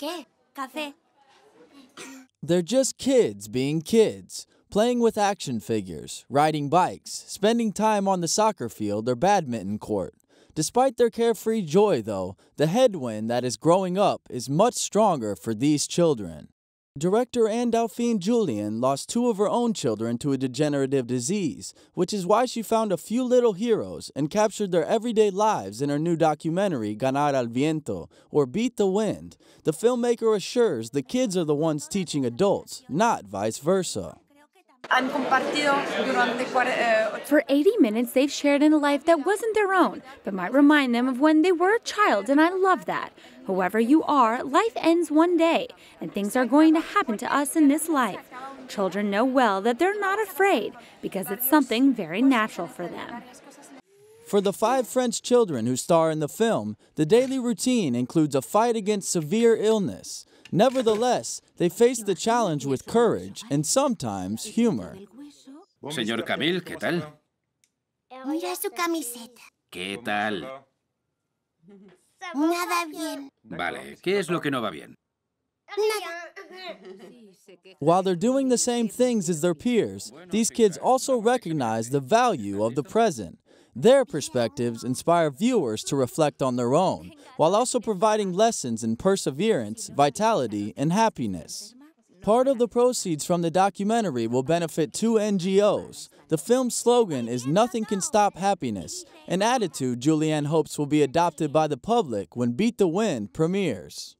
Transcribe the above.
¿Qué? Café. They're just kids being kids, playing with action figures, riding bikes, spending time on the soccer field or badminton court. Despite their carefree joy, though, the headwind that is growing up is much stronger for these children. Director Anne Dauphine Julliand lost two of her own children to a degenerative disease, which is why she found a few little heroes and captured their everyday lives in her new documentary, Ganar al Viento, or Beat the Wind. The filmmaker assures the kids are the ones teaching adults, not vice versa. For 80 minutes, they've shared in a life that wasn't their own, but might remind them of when they were a child, and I love that. Whoever you are, life ends one day, and things are going to happen to us in this life. Children know well that they're not afraid because it's something very natural for them. For the five French children who star in the film, the daily routine includes a fight against severe illness. Nevertheless, they face the challenge with courage and sometimes humor. Señor Camil, ¿qué tal? Mira su camiseta. ¿Qué tal? Nada bien. Vale, ¿qué es lo que no va bien? While they're doing the same things as their peers, these kids also recognize the value of the present. Their perspectives inspire viewers to reflect on their own, while also providing lessons in perseverance, vitality, and happiness. Part of the proceeds from the documentary will benefit two NGOs. The film's slogan is Nothing Can Stop Happiness, an attitude Julliand hopes will be adopted by the public when Beat the Wind premieres.